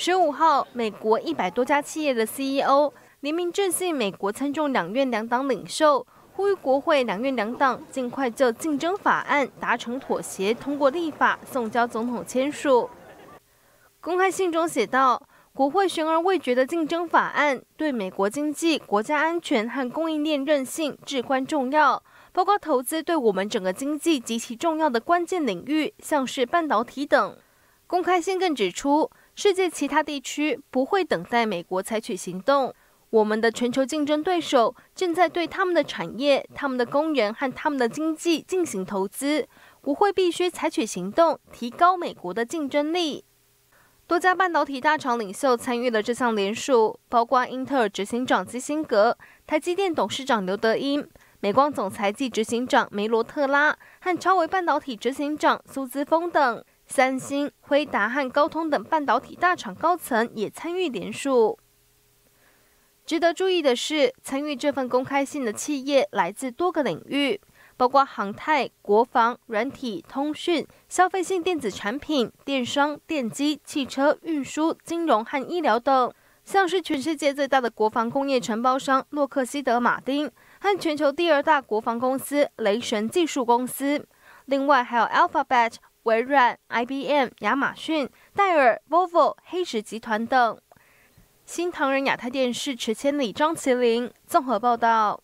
十五号，美国一百多家企业的 CEO 联名致信美国参众两院两党领袖，呼吁国会两院两党尽快就竞争法案达成妥协，通过立法送交总统签署。公开信中写道：“国会悬而未决的竞争法案对美国经济、国家安全和供应链韧性至关重要，包括投资对我们整个经济极其重要的关键领域，像是半导体等。”公开信更指出。世界其他地区不会等待美国采取行动。我们的全球竞争对手正在对他们的产业、他们的工人和他们的经济进行投资。国会必须采取行动，提高美国的竞争力。多家半导体大厂领袖参与了这项联署，包括英特尔执行长基辛格、台积电董事长刘德英、美光总裁暨执行长梅罗特拉和超微半导体执行长苏姿峰等。三星、辉达和高通等半导体大厂高层也参与联署。值得注意的是，参与这份公开信的企业来自多个领域，包括航太、国防、软体、通讯、消费性电子产品、电商、电机、汽车、运输、金融和医疗等。像是全世界最大的国防工业承包商洛克希德马丁和全球第二大国防公司雷神技术公司，另外还有 Alphabet。微软、IBM、亚马逊、戴尔、Volvo、黑石集团等。新唐人亚太电视池千里、张麒麟综合报道。